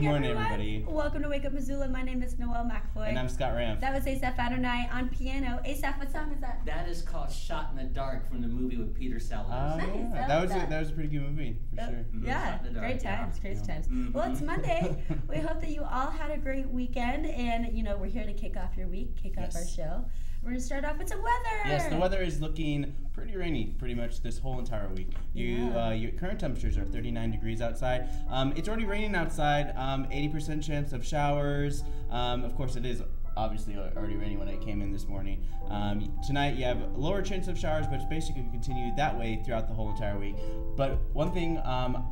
Good morning, everybody. Welcome to Wake Up Missoula. My name is Noelle McAvoy. And I'm Scott Ranf. that was Asaph Adonai on piano. Asaph, what song is that? That is called Shot in the Dark from the movie with Peter Sellers. Oh, Nice, yeah. That was that. a, that was a pretty good movie for Uh, sure. Mhm. Yeah, Shot in the great dark, yeah. times, great Yeah. times. Well, it's. Monday. we hope that you all had a great weekend, and you know we're here to kick off your week, kick off our show. We're gonna start off with some weather. Yes, the weather is looking pretty rainy pretty much this whole entire week. You, Yeah. uh, your current temperatures are 39 degrees outside. Um, it's already raining outside. Um, 80% chance of showers. Um, of course, it is obviously already raining when I came in this morning. Um, tonight you have lower chance of showers, but it's basically continue that way throughout the whole entire week. But one thing um,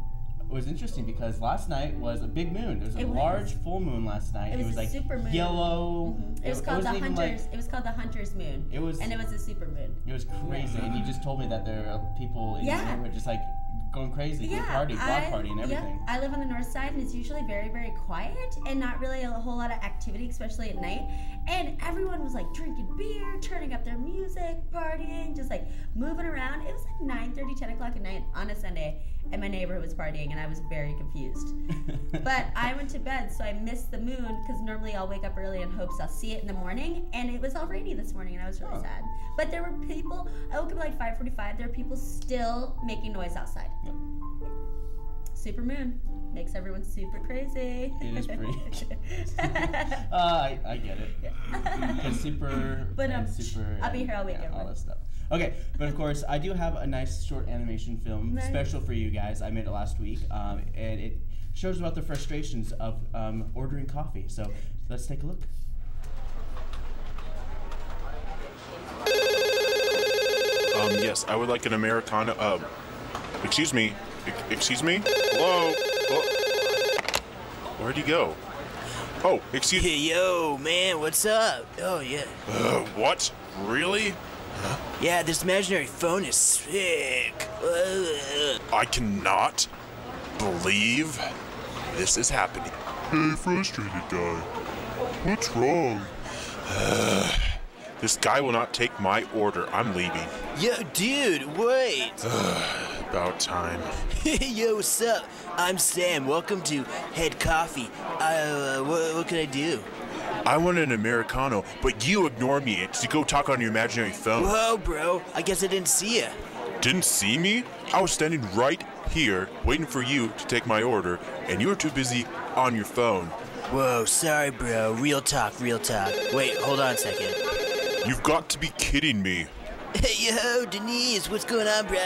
was interesting because last night was a big moon. There was a It was. large full moon last night. It was a like super moon. yellow. Mhm. It was called the wasn't like- Hunters. it was called the Hunter's Moon. it was and it was a super moon. it was crazy, and you just told me that there are people in Yeah. your neighborhood just like going crazy, Yeah, party, block I, party, and everything. Yeah, I live on the north side, and it's usually very, very quiet and not really a whole lot of activity, especially at night. And everyone was like drinking beer, turning up their music, partying, just like moving around. It was like 9 30, 10 o'clock at night on a Sunday, and my neighborhood was partying, and I was very confused. But I went to bed, so I missed the moon because normally I'll wake up early in hopes I'll see it in the morning, and it was all rainy this morning, and I was really Oh. sad. But there were people. I woke up at like 5:45. There were people still making noise outside. Yep. Super moon makes everyone super crazy. It is pretty- uh, I, I get it. Because super, But, um, and super, I'll be and, here all week, yeah, all everyone. that stuff. Okay, but of course, I do have a nice short animation film Nice. special for you guys. I made it last week, um, and it shows about the frustrations of um, ordering coffee. So let's take a look. Um, yes, I would like an Americano. Uh, excuse me. Excuse me? Hello? Hello? Where'd he go? Oh, excuse Hey, yo, man, what's up? Oh, yeah. Uh, what? Really? Yeah, this imaginary phone is sick. Uh, I cannot believe this is happening. Hey, frustrated guy. What's wrong? this guy will not take my order. I'm leaving. yo, dude, wait. About time. yo, what's up? I'm Sam. Welcome to Head Coffee. Uh, what, what can I do? I want an Americano, but you ignore me to go talk on your imaginary phone. Whoa, bro. I guess I didn't see you. Didn't see me? I was standing right here waiting for you to take my order, and you were too busy on your phone. Whoa, sorry, bro. Real talk, real talk. Wait, hold on a second. You've got to be kidding me. Hey, yo, Denise, what's going on, bro?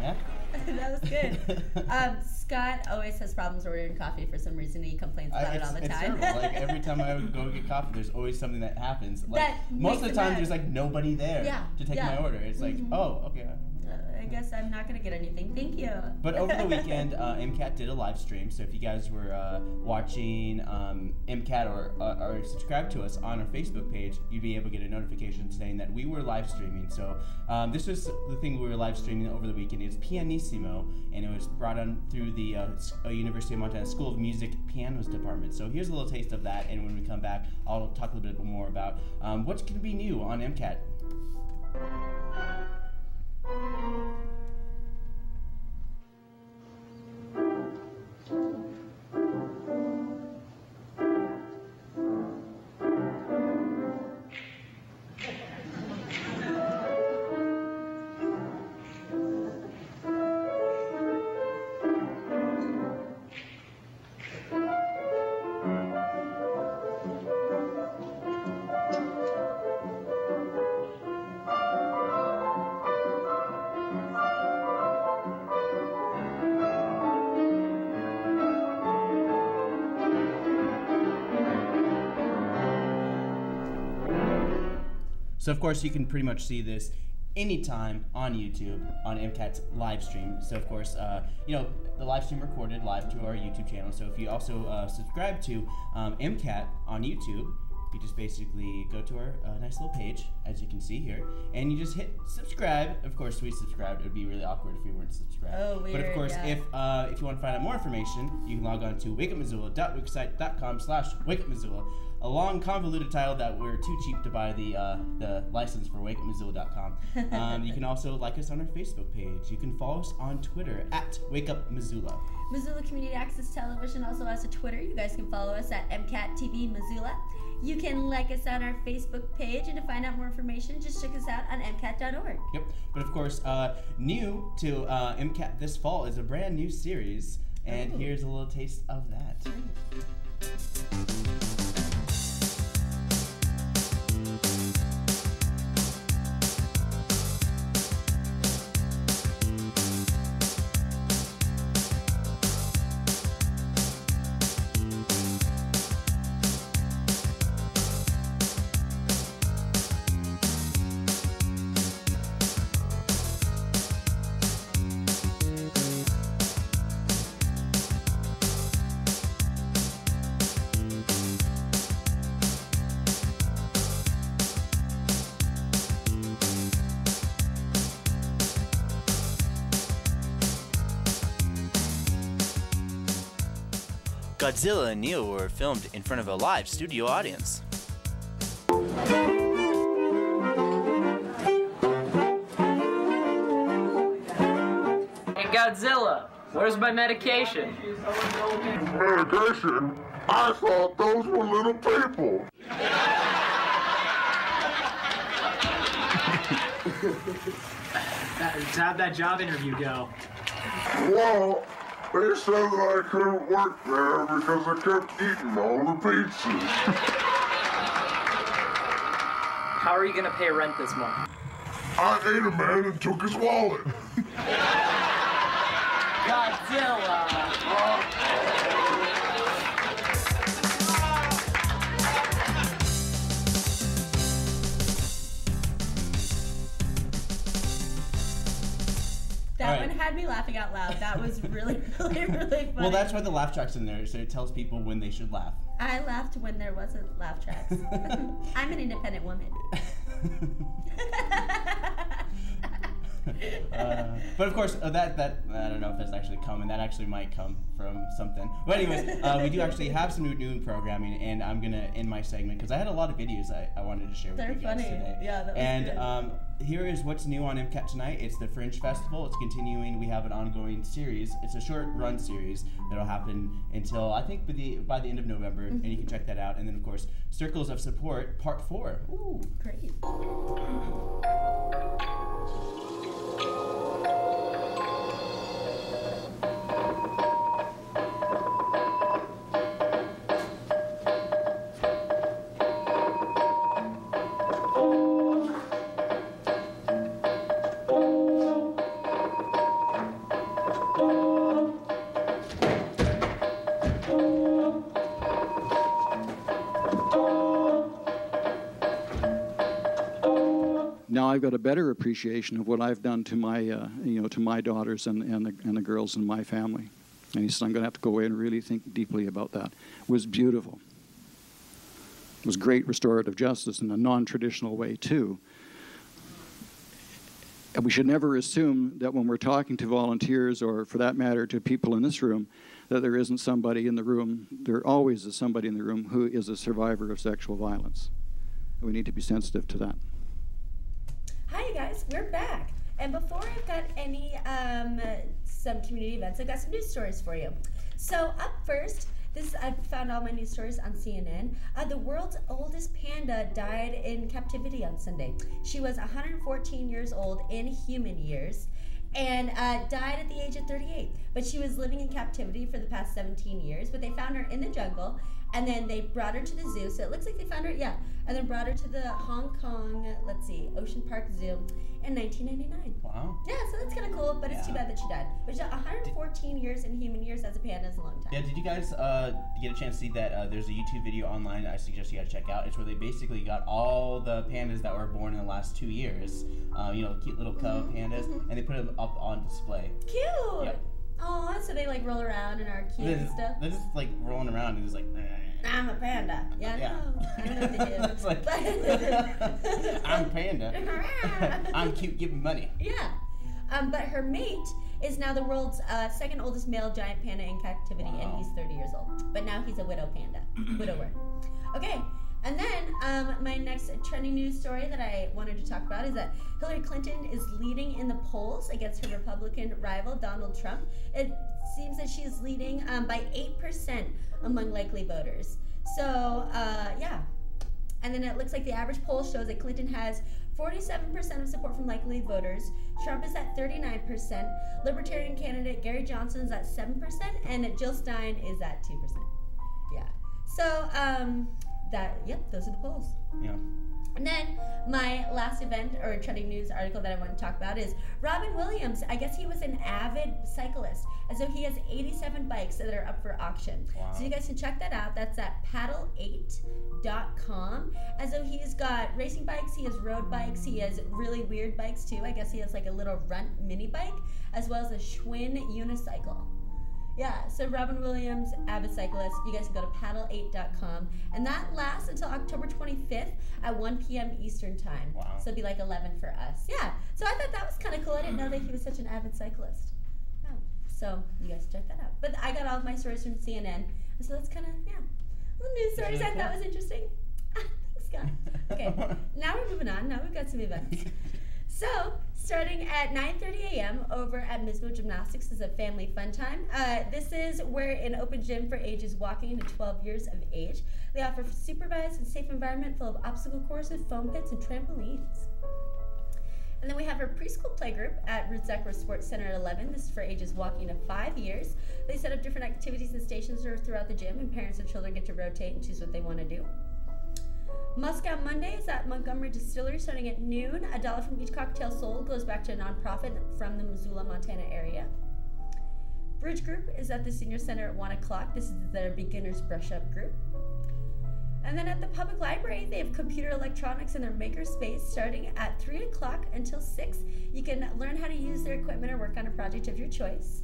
Yeah. that was good. Um, Scott always has problems ordering coffee for some reason. He complains I, about it it's, all the it's time. terrible. Like every time I would go get coffee, there's always something that happens. Like That most of the time, bad. there's like nobody there Yeah, to take yeah. my order. It's like, Mhm. oh, okay. I guess I'm not gonna get anything. Thank you. But over the weekend, uh, MCAT did a live stream. So if you guys were uh, watching um, MCAT or, uh, or subscribed to us on our Facebook page, you'd be able to get a notification saying that we were live streaming. So um, this was the thing we were live streaming over the weekend. It's Pianissimo, and it was brought on through the uh, uh, University of Montana School of Music Pianos Department. So here's a little taste of that, and when we come back, I'll talk a little bit more about um, what's going to be new on MCAT. Thank you. So of course you can pretty much see this anytime on YouTube on MCAT's live stream. So of course, uh, you know the live stream recorded live to our YouTube channel. So if you also uh, subscribe to um, MCAT on YouTube, you just basically go to our uh, nice little page, as you can see here, and you just hit subscribe. Of course, we subscribed. It would be really awkward if we weren't subscribed. Oh, But of course, yeah. if uh, if you want to find out more information, you can log on to wakeupmissoula.wixsite.com slash wakeupmissoula. a long convoluted title that we're too cheap to buy the uh, the license for wakeupmissoula.com. Um, you can also like us on our Facebook page. You can follow us on Twitter at wakeupmissoula. Missoula Community Access Television also has a Twitter. You guys can follow us at MCAT TV Missoula. You can like us on our Facebook page, and to find out more information, just check us out on MCAT.org. Yep. But of course, uh, new to uh, MCAT this fall is a brand new series, and Ooh. here's a little taste of that. Godzilla and Neo were filmed in front of a live studio audience. Hey Godzilla, where's my medication? Medication? I thought those were little people. How'd that job interview go? Well, they said that I couldn't work there because I kept eating all the pizzas. How are you gonna pay rent this month? I ate a man and took his wallet. Godzilla! Had me laughing out loud. That was really, really, really funny. Well, that's why the laugh track's in there, so it tells people when they should laugh. I laughed when there wasn't laugh tracks. I'm an independent woman. Uh, but of course, uh, that that I don't know if that's actually coming. That actually might come from something. But anyways, uh, we do actually have some new, new programming, and I'm gonna end my segment because I had a lot of videos I, I wanted to share with They're you guys funny. today. Yeah, that was and good. um, here is what's new on MCAT tonight. It's the Fringe Festival. It's continuing. We have an ongoing series. It's a short run series that'll happen until I think by the by the end of November, and you mm-hmm. can check that out. And then of course, Circles of Support Part Four. Ooh. Great. I've got a better appreciation of what I've done to my, uh, you know, to my daughters and, and, the, and the girls in my family. And he said, I'm going to have to go away and really think deeply about that. It was beautiful. It was great restorative justice in a non-traditional way, too. And we should never assume that when we're talking to volunteers, or for that matter, to people in this room, that there isn't somebody in the room. There always is somebody in the room who is a survivor of sexual violence. And we need to be sensitive to that. We're back. And before I've got any um, some community events, I've got some news stories for you. So up first, this I found all my news stories on CNN. Uh, the world's oldest panda died in captivity on Sunday. She was 114 years old in human years. And uh, died at the age of 38. But she was living in captivity for the past 17 years. But they found her in the jungle, and then they brought her to the zoo. So it looks like they found her, yeah, and then brought her to the Hong Kong, let's see, Ocean Park Zoo in 1999. Wow. Yeah, so that's kind of cool, but it's too bad that she died. She's 114 years in human years as a panda is a long time. Yeah, did you guys uh, get a chance to see that? Uh, there's a YouTube video online I suggest you guys check out. It's where they basically got all the pandas that were born in the last two years, uh, you know, cute little cub Mm-hmm, pandas, and they put them up on display. Cute! Yep. Oh, so they like roll around and are cute and stuff. they're just like rolling around and just like, I'm a panda. Yeah, I know. I know what they do. it's like, I'm panda. I'm cute, giving money. Yeah. Um, but her mate is now the world's uh, second oldest male giant panda in captivity, and he's 30 years old. But now he's a widow panda, widower. Okay, and then um, my next trending news story that I wanted to talk about is that Hillary Clinton is leading in the polls against her Republican rival Donald Trump. It seems that she is leading um, by 8% among likely voters. So, uh, yeah. And then it looks like the average poll shows that Clinton has 47% of support from likely voters. Trump is at 39%. Libertarian candidate Gary Johnson is at 7%. And Jill Stein is at 2%. Yeah. So, um, that, yep, those are the polls. Yeah. And then my last event or trending news article that I want to talk about is Robin Williams. I guess he was an avid cyclist, and so he has 87 bikes that are up for auction. Wow. So you guys can check that out. That's at paddle8.com. And so he's got racing bikes, he has road bikes, he has really weird bikes too. I guess he has like a little runt mini bike, as well as a Schwinn unicycle. Yeah, so Robin Williams, avid cyclist. You guys can go to paddle8.com. And that lasts until October 25th at 1 p.m. Eastern Time. Wow. So it'd be like 11 for us. Yeah, so I thought that was kind of cool. I didn't know that he was such an avid cyclist. Yeah. So you guys check that out. But I got all of my stories from CNN. And so that's kind of, yeah, little news stories. I thought was interesting. Thanks, God. Okay, now we're moving on. Now we've got some events. So, starting at 9:30 a.m. over at Mismo Gymnastics is a family fun time. Uh, this is where an open gym for ages walking to 12 years of age. They offer supervised and safe environment full of obstacle courses, foam pits, and trampolines. And then we have our preschool playgroup at Zucker Sports Center at 11. This is for ages walking to five years. They set up different activities and stations throughout the gym, and parents and children get to rotate and choose what they want to do. Moscow Mondays at Montgomery Distillery starting at noon. A dollar from each cocktail sold goes back to a nonprofit from the Missoula, Montana area. Bridge Group is at the Senior Center at 1 o'clock. This is their beginner's brush up group. And then at the public library, they have computer electronics in their makerspace starting at 3 o'clock until 6. You can learn how to use their equipment or work on a project of your choice.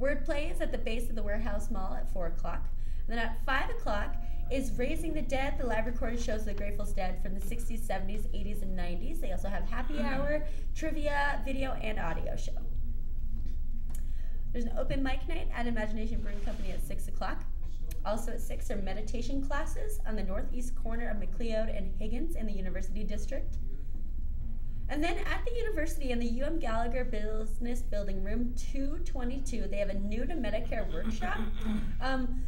Wordplay is at the base of the warehouse mall at 4 o'clock. And then at 5 o'clock is Raising the Dead, the live recorded shows of the Grateful Dead from the 60s, 70s, 80s, and 90s. They also have happy hour, trivia, video, and audio show. There's an open mic night at Imagination Brewing Company at 6 o'clock. Also at 6 are meditation classes on the northeast corner of McLeod and Higgins in the University District. And then at the university in the UM Gallagher Business Building, room 222, they have a new to Medicare workshop. Um,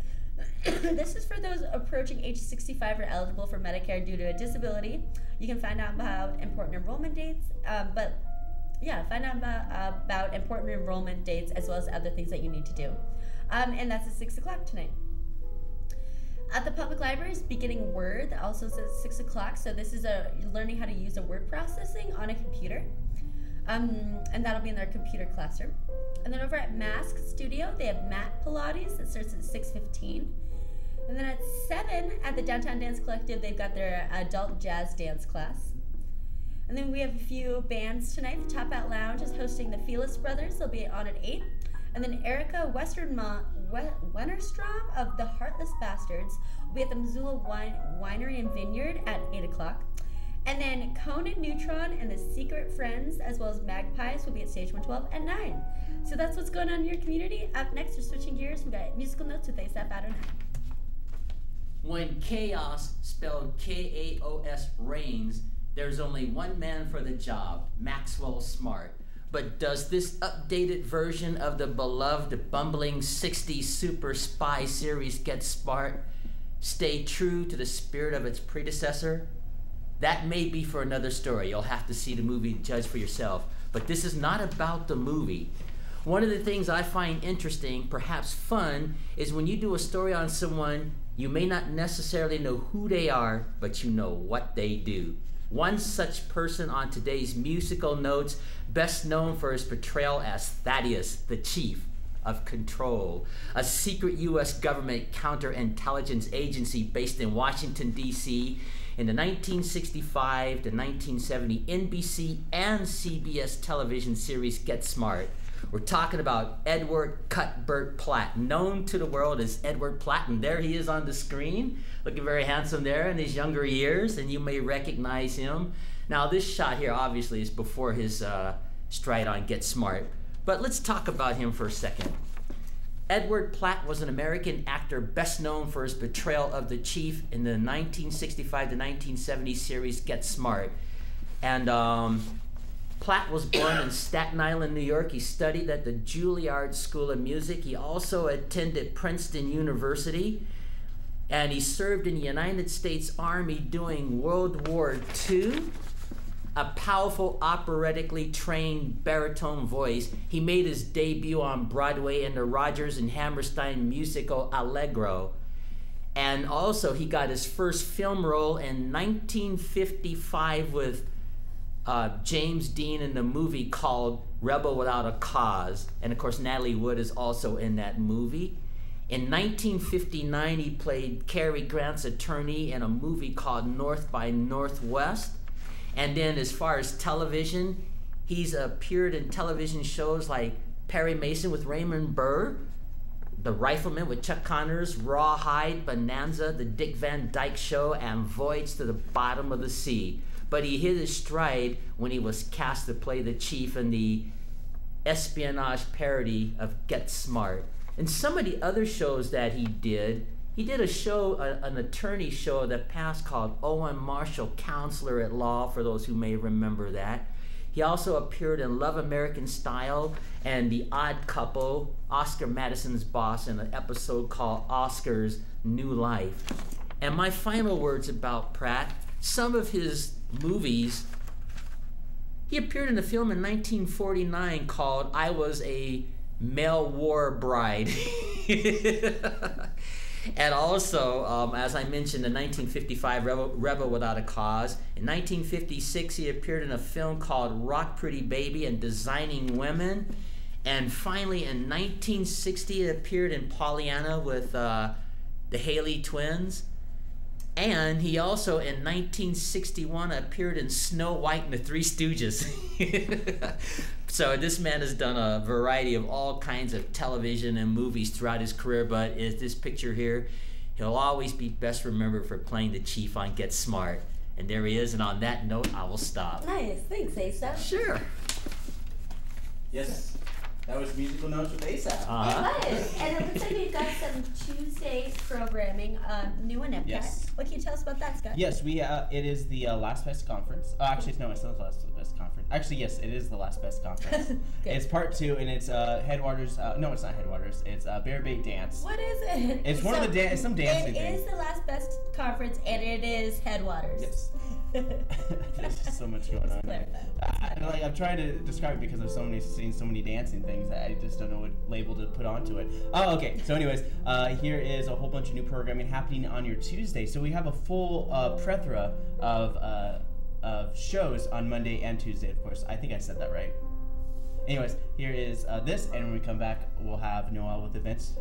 this is for those approaching age 65 or eligible for Medicare due to a disability. You can find out about important enrollment dates, um, but yeah, find out about, about important enrollment dates as well as other things that you need to do. Um, and that's at 6 o'clock tonight. At the public library is beginning Word, also says 6 o'clock. So this is a learning how to use a word processing on a computer. Um, and that'll be in their computer classroom. And then over at Mask Studio, they have Mat Pilates that starts at 6.15. And then at 7 at the Downtown Dance Collective, they've got their adult jazz dance class. And then we have a few bands tonight. The Top Hat Lounge is hosting the Felice Brothers. They'll be on at 8. And then Erica Westerma, we- Wennerstrom of the Heartless Bastards will be at the Missoula Wine- Winery and Vineyard at 8 o'clock. And then Conan Neutron and the Secret Friends, as well as Magpies, will be at Stage 112 at 9. So that's what's going on in your community. Up next, we're switching gears. We got musical notes with Asaph Adonai. When chaos, spelled K A O S, reigns, there's only one man for the job Maxwell Smart. But does this updated version of the beloved bumbling 60s super spy series Get Smart stay true to the spirit of its predecessor? That may be for another story. You'll have to see the movie judge for yourself. But this is not about the movie. One of the things I find interesting, perhaps fun, is when you do a story on someone, you may not necessarily know who they are, but you know what they do. One such person on today's musical notes, best known for his portrayal as Thaddeus, the Chief of Control, a secret U.S. government counterintelligence agency based in Washington, D.C. in the 1965 to 1970 NBC and CBS television series Get Smart. We're talking about Edward Cuthbert Platt, known to the world as Edward Platt, and there he is on the screen, looking very handsome there in his younger years, and you may recognize him. Now, this shot here obviously is before his uh, stride on Get Smart, but let's talk about him for a second. Edward Platt was an American actor best known for his portrayal of the chief in the 1965 to 1970 series Get Smart. And um, Platt was born in Staten Island, New York. He studied at the Juilliard School of Music. He also attended Princeton University. And he served in the United States Army during World War II a powerful operatically trained baritone voice, he made his debut on Broadway in the Rodgers and Hammerstein musical Allegro. And also, he got his first film role in 1955 with uh, James Dean in the movie called Rebel Without a Cause. And of course, Natalie Wood is also in that movie. In 1959, he played Cary Grant's attorney in a movie called North by Northwest. And then as far as television, he's appeared in television shows like Perry Mason with Raymond Burr, The Rifleman with Chuck Connors, Rawhide, Bonanza, The Dick Van Dyke Show, and Voyage to the Bottom of the Sea. But he hit his stride when he was cast to play the chief in the espionage parody of Get Smart. And some of the other shows that he did, he did a show, a, an attorney show that passed called Owen Marshall Counselor at Law, for those who may remember that. He also appeared in Love American Style and The Odd Couple, Oscar Madison's boss, in an episode called Oscar's New Life. And my final words about Platt some of his movies. He appeared in a film in 1949 called I Was a Male War Bride. And also, um, as I mentioned, the 1955 Rebel, Rebel, Without a Cause. In 1956, he appeared in a film called Rock Pretty Baby and Designing Women. And finally, in 1960, he appeared in Pollyanna with uh, the Haley twins. And he also, in 1961, appeared in Snow White and the Three Stooges. so this man has done a variety of all kinds of television and movies throughout his career, but is this picture here, he'll always be best remembered for playing the chief on Get Smart. And there he is, and on that note, I will stop. Nice. Thanks, Asa. Sure. Yes. That was musical notes with Asaph. Uh-huh. It was. And it looks like we've got some Tuesday programming, um, new in MCAT. Yes. What can you tell us about that, Scott? Yes, we. Uh, it is the uh, last best conference. Uh, actually, no, it's not the last best conference. Actually, yes, it is the last best conference. It's part two, and it's uh, Headwaters. Uh, no, it's not Headwaters. It's uh, Bear Bait Dance. What is it? It's one of the dan- it's some dancing It thing. is the last best conference, and it is Headwaters. Yes. There's so much going on. Like I'm trying to describe it because I've so many seen so many dancing things I just don't know what label to put onto it. Oh, okay. So, anyways, uh, here is a whole bunch of new programming happening on your Tuesday. So we have a full uh, plethora of uh, of shows on Monday and Tuesday. Of course, I think I said that right. Anyways, here is uh, this, and when we come back, we'll have Noelle with events.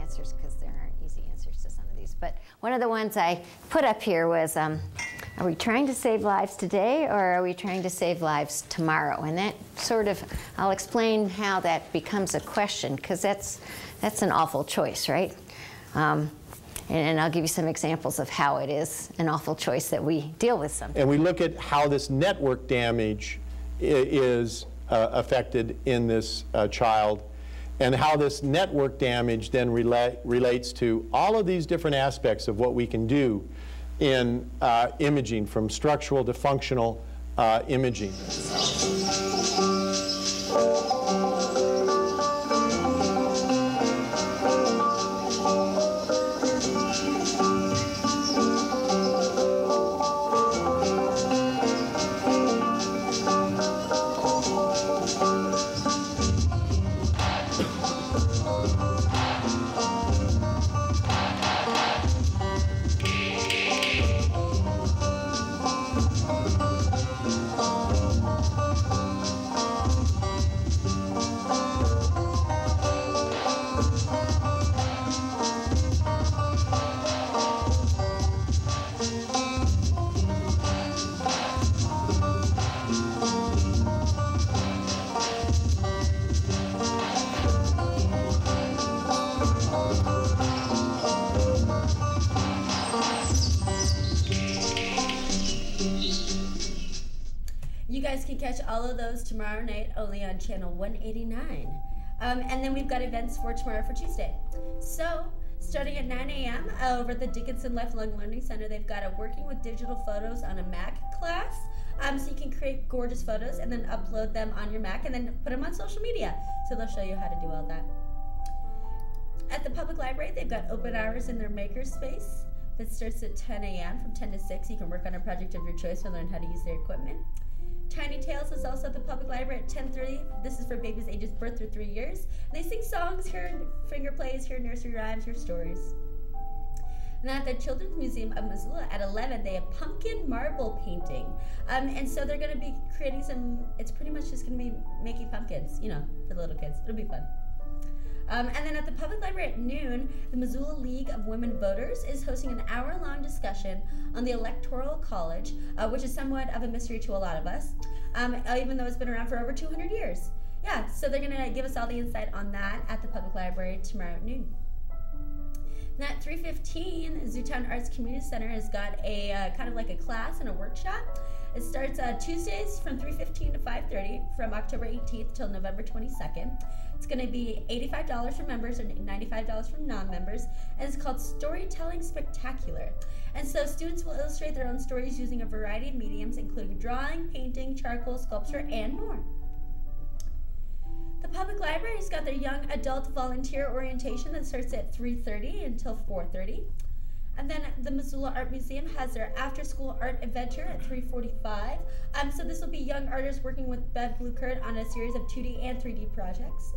answers because there aren't easy answers to some But one of the ones I put up here was um, Are we trying to save lives today or are we trying to save lives tomorrow? And that sort of, I'll explain how that becomes a question because that's, that's an awful choice, right? Um, and, and I'll give you some examples of how it is an awful choice that we deal with sometimes. And we look at how this network damage is uh, affected in this uh, child and how this network damage then rela- relates to all of these different aspects of what we can do in uh, imaging, from structural to functional uh, imaging. Tomorrow night only on channel 189. Um, and then we've got events for tomorrow for Tuesday. So, starting at 9 a.m. uh, over at the Dickinson Lifelong Learning Center, they've got a Working with Digital Photos on a Mac class. Um, so you can create gorgeous photos and then upload them on your Mac and then put them on social media. So they'll show you how to do all that. At the public library, they've got open hours in their makerspace that starts at 10 a.m. from 10 to 6. You can work on a project of your choice or learn how to use their equipment. Tiny Tales is also at the public library at 10:30. This is for babies ages birth through three years. They sing songs, hear finger plays, hear nursery rhymes, hear stories. And then at the Children's Museum of Missoula at 11, they have pumpkin marble painting. Um, and so they're going to be creating some, it's pretty much just going to be making pumpkins, you know, for the little kids. It'll be fun. Um, and then at the public library at noon, the Missoula League of Women Voters is hosting an hour long discussion on the Electoral College, uh, which is somewhat of a mystery to a lot of us, um, even though it's been around for over 200 years. Yeah, so they're going to give us all the insight on that at the public library tomorrow at noon. And at 3:15, Zootown Arts Community Center has got a uh, kind of like a class and a workshop. It starts uh, Tuesdays from 3:15 to 5:30 from October 18th till November 22nd. It's going to be $85 for members or $95 for non-members, and it's called Storytelling Spectacular. And so students will illustrate their own stories using a variety of mediums, including drawing, painting, charcoal, sculpture, and more. The public library's got their young adult volunteer orientation that starts at 3:30 until 4:30. And then the Missoula Art Museum has their after-school art adventure at 3:45. Um, so this will be young artists working with Bev Glueckert on a series of 2D and 3D projects.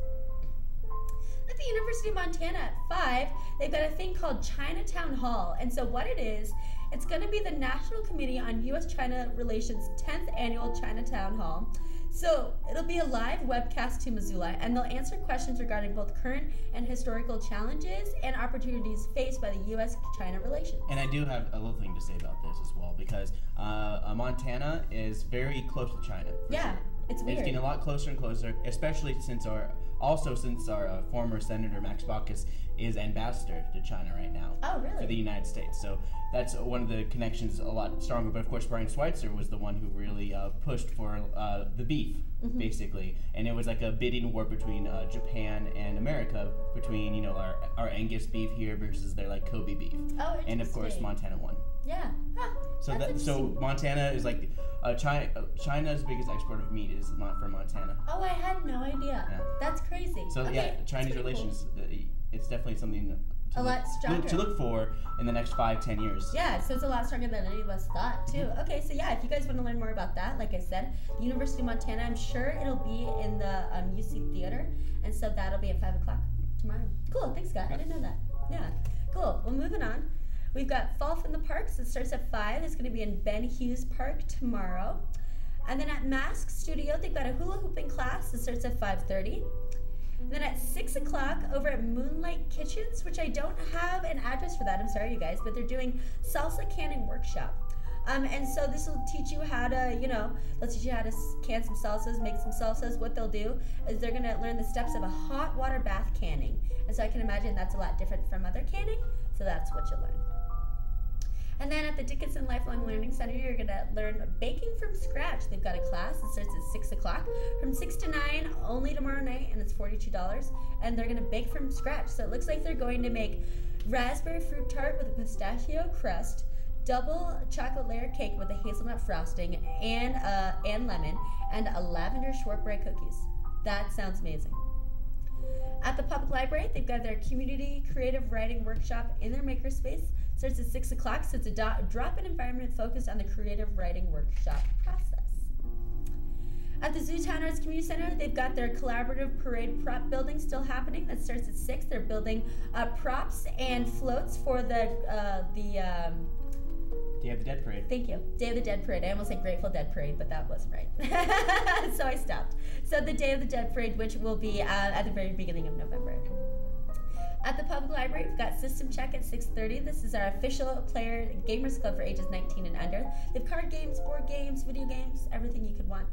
At the University of Montana at 5, they've got a thing called Chinatown Hall. And so what it is, it's going to be the National Committee on U.S.-China Relations 10th Annual Chinatown Hall. So it'll be a live webcast to Missoula, and they'll answer questions regarding both current and historical challenges and opportunities faced by the U.S.-China relations. And I do have a little thing to say about this as well, because uh, uh, Montana is very close to China. Yeah, sure. it's It's getting a lot closer and closer, especially since our also since our uh, former senator Max Baucus is ambassador to China right now. Oh, really? For the United States, so that's one of the connections a lot stronger. But of course, Brian Schweitzer was the one who really uh, pushed for uh, the beef, Mhm. basically, and it was like a bidding war between uh, Japan and America, between you know our our Angus beef here versus their like Kobe beef, Oh, and of course. Montana won. Yeah. Huh, So that so. Montana is like uh, China. Uh, China's biggest export of meat is not from Montana. Oh, I had no idea. Yeah. That's crazy. So Okay, yeah, Chinese relations. cool. It's definitely something to A look, lot stronger. to look for in the next five, ten years. Yeah, so it's a lot stronger than any of us thought, too. Okay, so yeah, if you guys want to learn more about that, like I said, the University of Montana, I'm sure it'll be in the um, UC Theater, and so that'll be at 5 o'clock tomorrow. Cool, thanks, Scott. I didn't know that. Yeah, cool. Well, moving on. We've got Fall in the Parks. It starts at 5. It's going to be in Ben Hughes Park tomorrow. And then at Mask Studio, they've got a hula hooping class. It starts at 5.30. And then at 6 o'clock over at Moonlight Kitchens, which I don't have an address for that, I'm sorry, you guys, but they're doing salsa canning workshop. Um, and so this will teach you how to, you know, they'll teach you how to can some salsas, make some salsas. What they'll do is they're gonna learn the steps of a hot water bath canning. And so I can imagine that's a lot different from other canning. So that's what you'll learn. And then at the Dickinson Lifelong Learning Center, you're gonna learn baking from scratch. They've got a class. It starts at six o'clock, from six to nine, only tomorrow night, and it's forty-two dollars. And they're gonna bake from scratch. So it looks like they're going to make raspberry fruit tart with a pistachio crust, double chocolate layer cake with a hazelnut frosting and uh, and lemon, and a lavender shortbread cookies. That sounds amazing. At the public library, they've got their community creative writing workshop in their makerspace. Starts at 6 o'clock, so it's a do- drop-in environment focused on the creative writing workshop process. At the Zootown Arts Community Center, they've got their collaborative parade prop building still happening. That starts at 6. They're building uh, props and floats for the, uh, the um, Day of the Dead Parade. Thank you. Day of the Dead Parade. I almost said Grateful Dead Parade, but that wasn't right. so I stopped. So the Day of the Dead Parade, which will be uh, at the very beginning of November. At the public library, we've got System Check at 6:30. This is our official player gamers club for ages 19 and under. They have card games, board games, video games, everything you could want.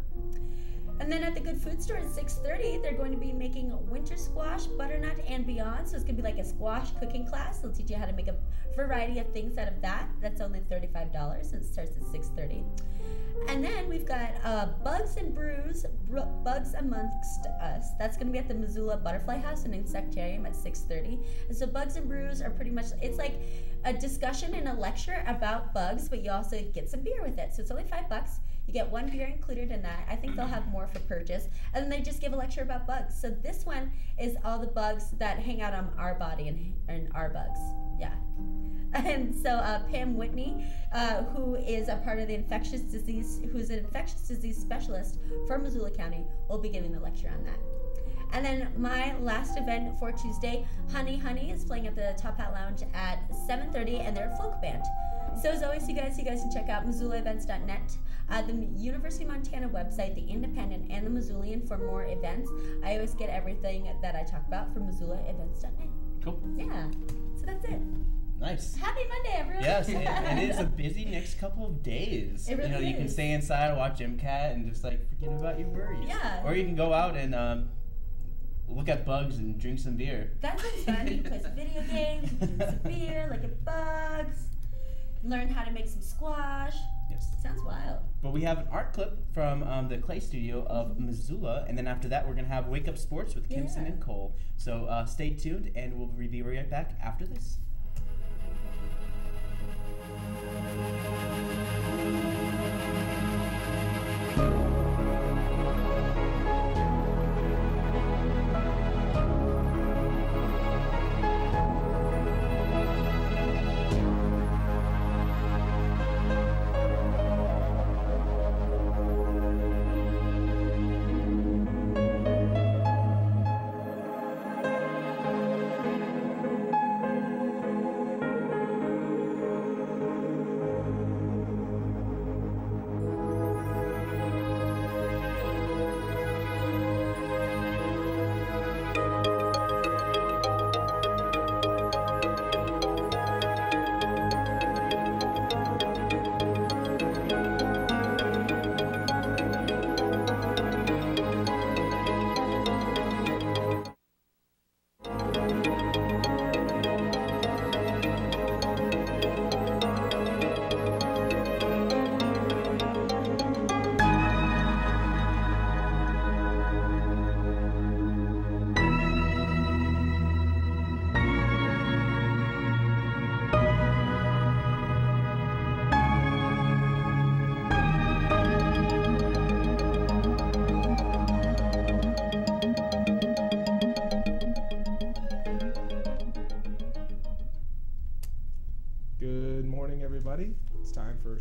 And then at the Good Food Store at 6:30, they're going to be making winter squash, butternut, and beyond. So it's gonna be like a squash cooking class. They'll teach you how to make a variety of things out of that. That's only $35. and It starts at 6:30. And then we've got uh, Bugs and Brews, Br- Bugs Amongst Us. That's going to be at the Missoula Butterfly House and Insectarium at 6.30. And so Bugs and Brews are pretty much, it's like a discussion and a lecture about bugs, but you also get some beer with it. So it's only five bucks. You get one beer included in that. I think they'll have more for purchase. And then they just give a lecture about bugs. So this one is all the bugs that hang out on our body and, and our bugs. Yeah. And so uh, Pam Whitney, uh, who is a part of the infectious disease, who's an infectious disease specialist for Missoula County, will be giving the lecture on that. And then my last event for Tuesday, Honey Honey is playing at the Top Hat Lounge at 7:30, and they're a folk band. So as always, you guys, you guys can check out MissoulaEvents.net, uh, the University of Montana website, the Independent, and the Missoulian for more events. I always get everything that I talk about from MissoulaEvents.net. Cool. Yeah. So that's it. Nice. Happy Monday, everyone. Yes, it, it is a busy next couple of days. It really you know, you can stay inside, watch MCAT, and just like forget about your worries. Yeah. Or you can go out and um, look at bugs and drink some beer. That sounds fun. You can play some video games, you can drink some beer, look at bugs, learn how to make some squash. Yes. Sounds wild. But we have an art clip from um, the Clay Studio of Missoula, and then after that, we're gonna have Wake Up Sports with Kempson Yeah. and Cole. So uh, stay tuned, and we'll be right back after this.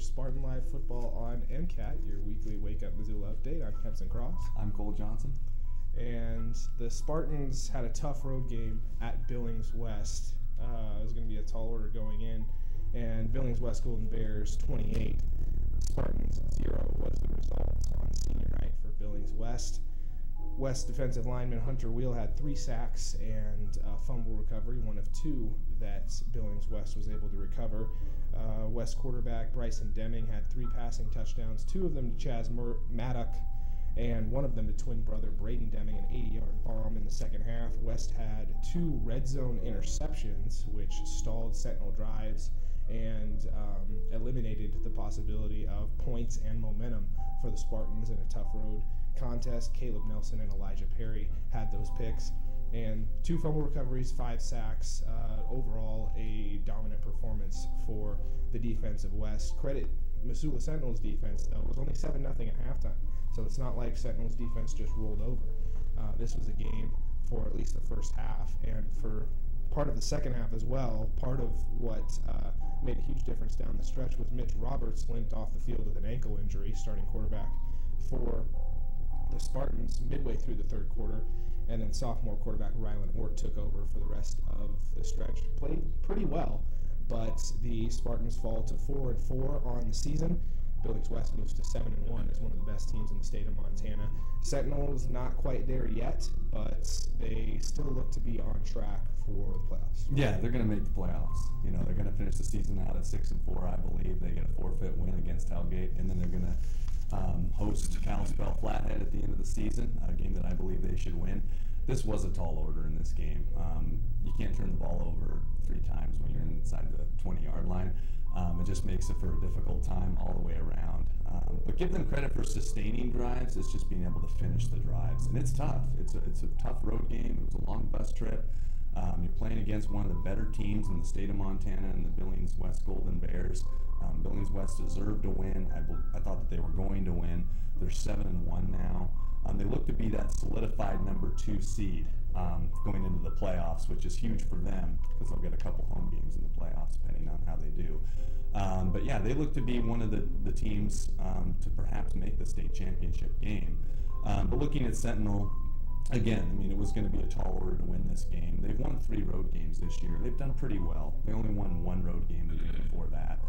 Spartan Live Football on MCAT, your weekly Wake Up Missoula update. I'm Kempson Cross. I'm Cole Johnson. And the Spartans had a tough road game at Billings West. Uh, it was going to be a tall order going in, and Billings West Golden Bears 28, Spartans 0 was the result on senior night for Billings West. West defensive lineman Hunter Wheel had three sacks and a fumble recovery, one of two that Billings West was able to recover. Uh, West quarterback Bryson Deming had three passing touchdowns, two of them to Chaz Mur- Maddock, and one of them to twin brother Braden Deming, an 80 yard bomb in the second half. West had two red zone interceptions, which stalled Sentinel drives and um, eliminated the possibility of points and momentum for the Spartans in a tough road contest. Caleb Nelson and Elijah Perry had those picks. And two fumble recoveries, five sacks. Uh, overall, a dominant performance for the defense of West. Credit Missoula Sentinels defense, though. It was only 7 0 at halftime. So it's not like Sentinels defense just rolled over. Uh, this was a game for at least the first half. And for part of the second half as well, part of what uh, made a huge difference down the stretch was Mitch Roberts limped off the field with an ankle injury, starting quarterback for the Spartans midway through the third quarter, and then sophomore quarterback Rylan Ort took over for the rest of the stretch. Played pretty well, but the Spartans fall to four and four on the season. Billings West moves to seven and one as one of the best teams in the state of Montana. Sentinels not quite there yet, but they still look to be on track for the playoffs. Yeah, they're going to make the playoffs. You know, they're going to finish the season out at six and four, I believe. They get a forfeit win against Hellgate, and then they're going to um, host Kalispell Flathead at the end of the season, a game that I believe they should win. This was a tall order in this game. Um, you can't turn the ball over three times when you're inside the 20 yard line. Um, it just makes it for a difficult time all the way around. Um, but give them credit for sustaining drives. It's just being able to finish the drives, and it's tough. It's a, it's a tough road game. It was a long bus trip. Um, you're playing against one of the better teams in the state of Montana and the Billings West Golden Bears. Um, Billings West deserved to win. I, I thought that they were going to win. They're seven and one now. Um, they look to be that solidified number two seed um, going into the playoffs, which is huge for them because they'll get a couple home games in the playoffs depending on how they do. Um, but yeah, they look to be one of the, the teams um, to perhaps make the state championship game. But looking at Sentinel, again, I mean, it was going to be a tall order to win this game. They've won three road games this year. They've done pretty well. They only won one road game the year before that.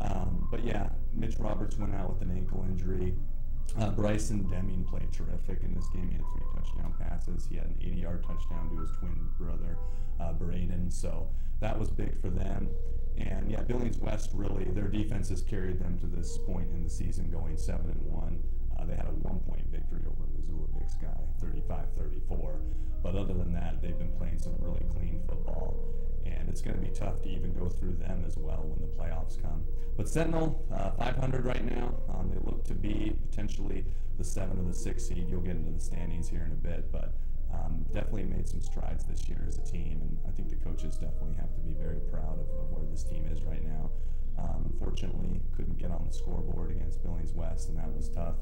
Um, but yeah, Mitch Roberts went out with an ankle injury. Uh, Bryson Deming played terrific in this game. He had three touchdown passes. He had an 80 yard touchdown to his twin brother, uh, Braden. So that was big for them. And yeah, Billings West really, their defense has carried them to this point in the season going 7 and 1. Uh, they had a one point victory over Missoula Big Sky, 35 34. But other than that, they've been playing some really clean football. And it's going to be tough to even go through them as well when the playoffs come. But Sentinel, uh, 500 right now. Um, they look to be potentially the seven or the six seed. You'll get into the standings here in a bit, but um, definitely made some strides this year as a team. And I think the coaches definitely have to be very proud of, of where this team is right now. Um, unfortunately, couldn't get on the scoreboard against Billings West, and that was tough.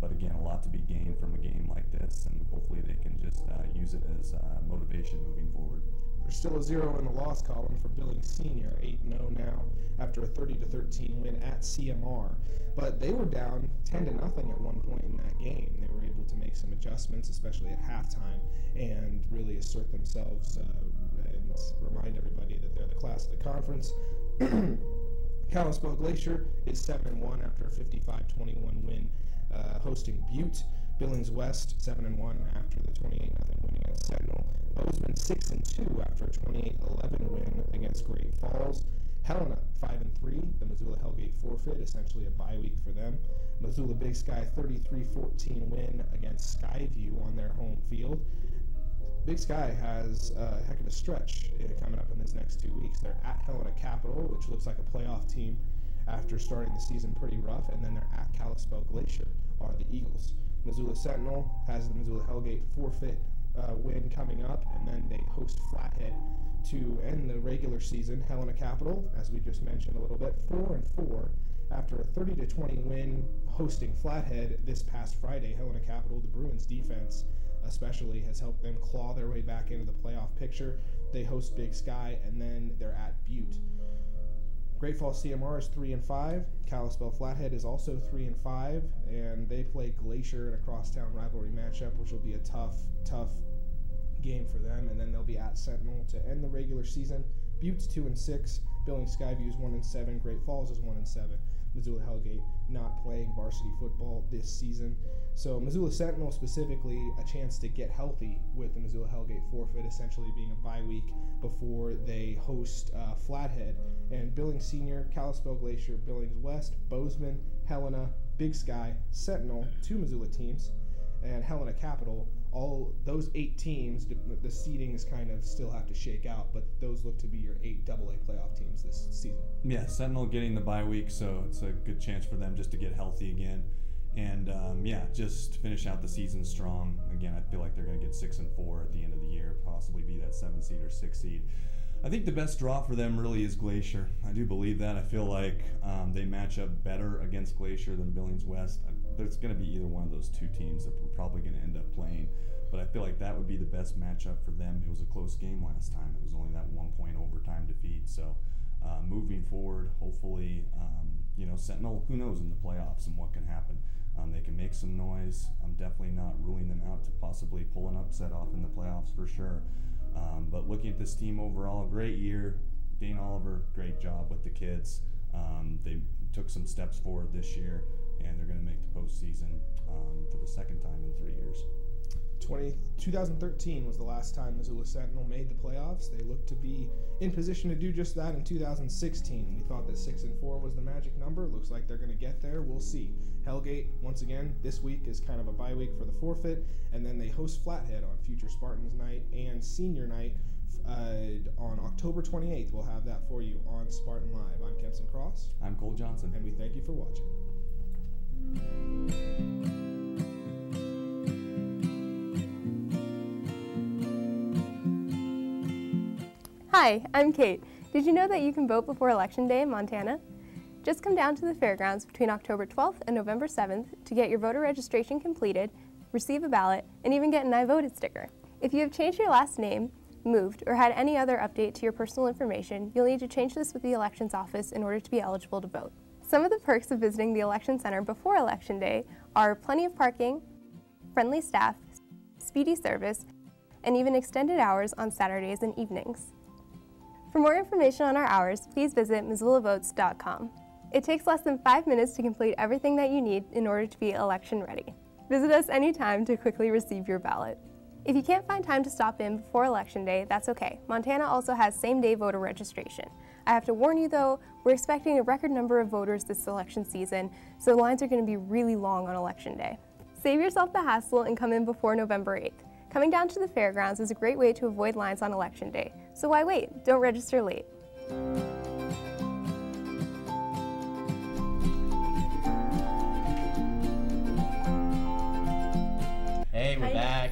But again, a lot to be gained from a game like this, and hopefully they can just uh, use it as uh, motivation moving forward. There's still a zero in the loss column for Billings Senior, 8 0 now after a 30 13 win at CMR. But they were down 10 to nothing at one point in that game. They were able to make some adjustments, especially at halftime, and really assert themselves uh, and remind everybody that they're the class of the conference. Kalispell Glacier is 7 1 after a 55 21 win uh, hosting Butte. Billings West 7 and 1 after the 28 0 win against Sentinel. Bozeman 6 and 2 after a 28 11 win against Great Falls. Helena 5 and 3. The Missoula Hellgate forfeit, essentially a bye week for them. Missoula Big Sky 33 14 win against Skyview on their home field. Big Sky has a heck of a stretch uh, coming up in these next two weeks. They're at Helena Capital, which looks like a playoff team after starting the season pretty rough, and then they're at Kalispell Glacier, are the Eagles. Missoula Sentinel has the Missoula Hellgate forfeit uh, win coming up, and then they host Flathead to end the regular season. Helena Capital, as we just mentioned a little bit, four and four after a 30 to 20 win hosting Flathead this past Friday. Helena Capital, the Bruins defense especially, has helped them claw their way back into the playoff picture. They host Big Sky, and then they're at Butte. Great Falls CMR is three and five. Kalispell Flathead is also three and five, and they play Glacier in a crosstown rivalry matchup, which will be a tough, tough game for them. And then they'll be at Sentinel to end the regular season. Butte's two and six. Billings Skyview is one and seven. Great Falls is one and seven. Missoula Hellgate not playing varsity football this season. So Missoula Sentinel specifically a chance to get healthy with the Missoula Hellgate forfeit essentially being a bye week before they host uh, Flathead and Billings Senior, Kalispell Glacier, Billings West, Bozeman, Helena, Big Sky, Sentinel, two Missoula teams, and Helena Capital. All those eight teams, the, seedings kind of still have to shake out, but those look to be your eight double A playoff teams this season. Yeah, Sentinel getting the bye week, so it's a good chance for them just to get healthy again. And um, yeah, just finish out the season strong. Again, I feel like they're going to get six and four at the end of the year, possibly be that seven seed or six seed. I think the best draw for them really is Glacier. I do believe that. I feel like um, they match up better against Glacier than Billings West. There's going to be either one of those two teams that we're probably going to end up playing, but I feel like that would be the best matchup for them. It was a close game last time. It was only that one point overtime defeat. So uh, moving forward, hopefully, um, you know, Sentinel, who knows in the playoffs and what can happen. Um, they can make some noise. I'm definitely not ruling them out to possibly pull an upset off in the playoffs for sure. Um, but looking at this team overall, great year. Dane Oliver, great job with the kids. Um, they took some steps forward this year, and they're going to make the postseason um, for the second time in three years. 20, 2013 was the last time Missoula Sentinel made the playoffs. They looked to be in position to do just that in 2016. We thought that six and four was the magic number. Looks like they're going to get there. We'll see. Hellgate once again this week is kind of a bye week for the forfeit, and then they host Flathead on Future Spartans Night and Senior Night uh, on October 28th. We'll have that for you on Spartan Live. I'm Kempson Cross. I'm Cole Johnson. And we thank you for watching. Hi, I'm Kate. Did you know that you can vote before Election Day in Montana? Just come down to the fairgrounds between October 12th and November 7th to get your voter registration completed, receive a ballot, and even get an I voted sticker. If you have changed your last name, moved, or had any other update to your personal information, you'll need to change this with the Elections Office in order to be eligible to vote. Some of the perks of visiting the Election Center before Election Day are plenty of parking, friendly staff, speedy service, and even extended hours on Saturdays and evenings. For more information on our hours, please visit MissoulaVotes.com. It takes less than five minutes to complete everything that you need in order to be election ready. Visit us anytime to quickly receive your ballot. If you can't find time to stop in before Election Day, that's okay. Montana also has same day voter registration. I have to warn you though, we're expecting a record number of voters this election season, so the lines are going to be really long on Election Day. Save yourself the hassle and come in before November 8th. Coming down to the fairgrounds is a great way to avoid lines on Election Day, so why wait? Don't register late. Hey, we're Hi. back.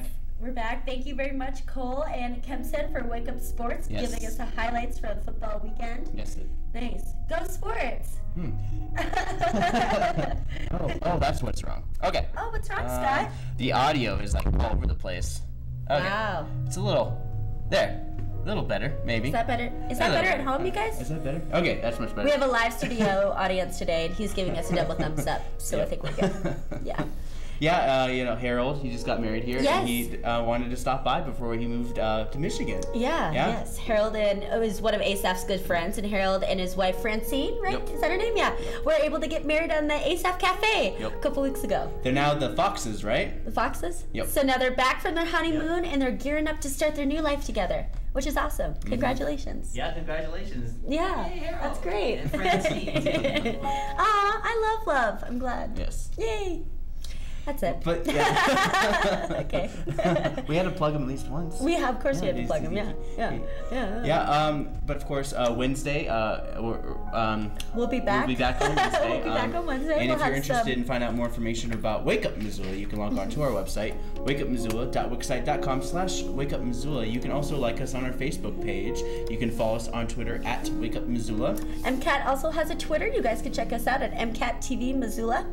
We're back. Thank you very much, Cole and Kempson, for Wake Up Sports, Yes. giving us the highlights for the football weekend. Yes. It, Nice. Go sports. hmm. oh, oh, that's what's wrong. Okay. Oh, what's wrong, Uh, Scott? The audio is like all over the place. Okay. Wow. It's a little there. A little better, maybe. Is that better? Is A that better at home, you guys? Is that better? Okay, that's much better. We have a live studio audience today, and he's giving us a double thumbs up, so I think we're good. Yeah. Yeah, uh, you know, Harold, he just got married here, Yes. and he uh, wanted to stop by before he moved uh, to Michigan. Yeah, Yeah? yes. Harold and it was one of Asaph's good friends, and Harold and his wife Francine, right? Yep. Is that her name? Yeah. Were able to get married on the Asaf Cafe Yep. a couple weeks ago. They're now the Foxes, right? The Foxes? Yep. So now they're back from their honeymoon and they're gearing up to start their new life together, which is awesome. Mm-hmm. Congratulations. Yeah, congratulations. Yeah, Yay, Harold. that's great. And Aw, I love love. I'm glad. Yes. Yay. That's it. But yeah. okay. we had to plug him at least once. We have, of course, we Yeah, had to plug him. Yeah, yeah, yeah. Yeah, um, but of course, uh, Wednesday, uh, um, We'll be back. We'll be back on Wednesday. We'll be back um, on Wednesday. And We'll if you're interested some- in finding out more information about Wake Up Missoula, you can log on to our website, wakeupmissoula.wixsite.com slash wakeupmissoula. You can also like us on our Facebook page. You can follow us on Twitter at Wake Up Missoula. MCAT also has a Twitter. You guys can check us out at MCAT TV Missoula.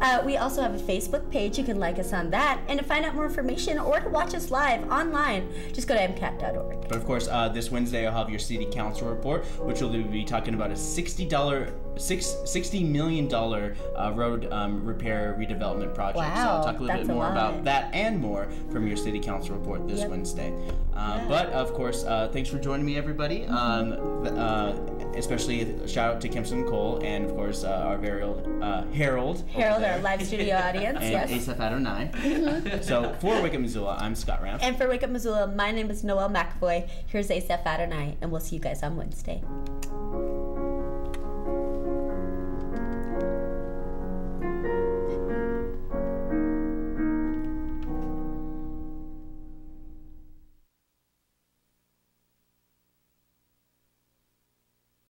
Uh, we also have a Facebook page. You can like us on that. And to find out more information or to watch us live online, just go to MCAT.org. But of course, uh, this Wednesday I'll have your city council report, which will be talking about a sixty dollar, six sixty million dollar uh, road um, repair redevelopment project. so Wow, I'll talk a little bit more about that and more from your city council report this Yep. Wednesday. Uh, But of course, uh, thanks for joining me, everybody. Mm-hmm. Um, uh, especially a shout out to Kempson Cole and of course uh, our very old uh, Harold. Harold, our live studio audience. and yes. Asaph Adonai. Mhm. so for Wake Up Missoula, I'm Scott Ranf. And for Wake Up Missoula, my name is Noelle McAvoy. Here's Asaph Adonai, and we'll see you guys on Wednesday.